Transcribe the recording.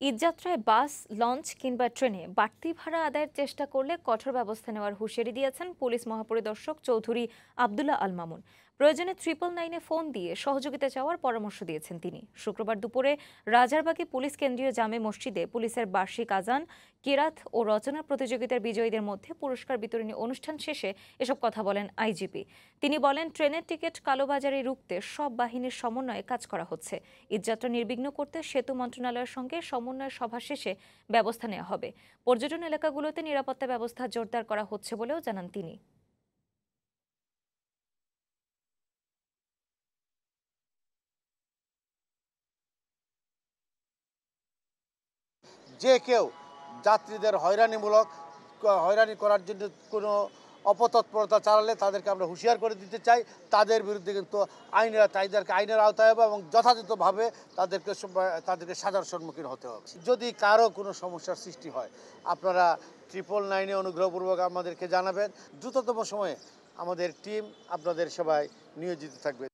ঈদযাত্রায় বাস, launch কিংবা ট্রেনে বাড়তি ভাড়া আদায়ের চেষ্টা করলে কঠোর ব্যবস্থা নেওয়ার হুঁশিয়ারি দিয়েছেন পুলিশ মহাপরিদর্শক চৌধুরী আবদুল্লাহ আল মামুন। প্রয়োজনে ট্রিপল নাইনে ফোন দিয়ে সহযোগিতা চাওয়ার পরামর্শ দিয়েছেন তিনি। শুক্রবার দুপুরে রাজারবাগে পুলিশ কেন্দ্রীয় জামে মসজিদে পুলিশের বার্ষিক আজান, কেরাত ও রচনা প্রতিযোগিতার বিজয়ীদের মধ্যে পুরস্কার বিতরণী অনুষ্ঠান শেষে এসব কথা বলেন আইজিপি। তিনি বলেন, ট্রেনের টিকিট কালোবাজারে রুখতে সব বাহিনীর সমন্বয়ে কাজ করা হচ্ছে। ঈদযাত্রা নির্বিঘ্ন করতে সেতু মন্ত্রণালয়ের সঙ্গে সমন্বয় সভা শেষে ব্যবস্থা নেওয়া হবে। পর্যটন এলাকাগুলোতে নিরাপত্তা ব্যবস্থা জোরদার করা হচ্ছে বলেও জানান তিনি। যে কেউ যাত্রীদের হয়রানিমূলক, হয়রানি করার জন্য কোনো অপতৎপরতা চালালে তাদেরকে আমরা হুঁশিয়ার করে দিতে চাই। তাদের বিরুদ্ধে কিন্তু আইনের তাদেরকে আইনের আওতায় হবে এবং যথাযথভাবে তাদেরকে তাদেরকে সাজার সম্মুখীন হতে হবে। যদি কারও কোনো সমস্যার সৃষ্টি হয়, আপনারা ট্রিপল নাইনে অনুগ্রহপূর্বক আমাদেরকে জানাবেন। দ্রুততম সময়ে আমাদের টিম আপনাদের সেবায় নিয়োজিত থাকবে।